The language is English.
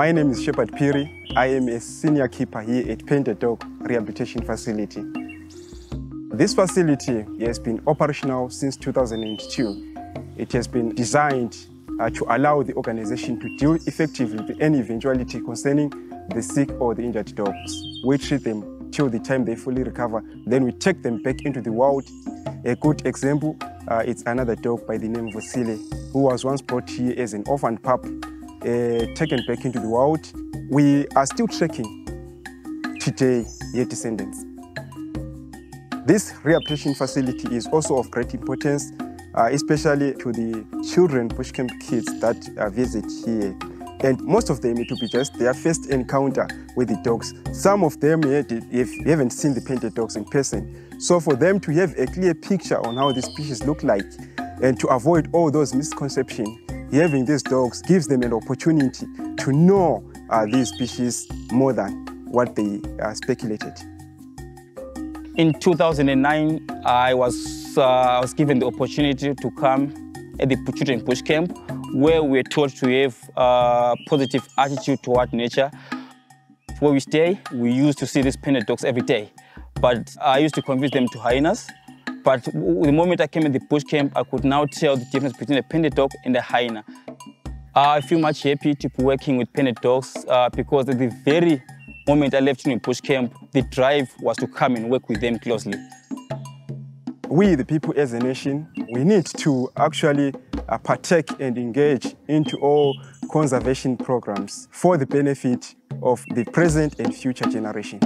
My name is Shepard Piri. I am a senior keeper here at Painted Dog Rehabilitation Facility. This facility has been operational since 2002. It has been designed uh, to allow the organization to deal effectively with any eventuality concerning the sick or the injured dogs. We treat them till the time they fully recover. Then we take them back into the wild. A good example, uh, it's another dog by the name of Vasile, who was once brought here as an orphan pup, taken back into the wild. We are still tracking today their descendants. This rehabilitation facility is also of great importance, uh, especially to the children bush camp kids that uh, visit here. And most of them, it will be just their first encounter with the dogs. Some of them yeah, if you haven't seen the painted dogs in person. So for them to have a clear picture on how the species look like and to avoid all those misconceptions, having these dogs gives them an opportunity to know uh, these species more than what they uh, speculated. In 2009, I was, uh, I was given the opportunity to come at the children bush camp where we're taught to have a positive attitude toward nature. Where we stay, we used to see these painted dogs every day. But I used to convince them to hyenas. But the moment I came in the bush camp, I could now tell the difference between a painted dog and a hyena. I feel much happy to be working with painted dogs uh, because at the very moment I left in the bush camp, the drive was to come and work with them closely. We, the people as a nation, we need to actually uh, partake and engage into all conservation programs for the benefit of the present and future generation.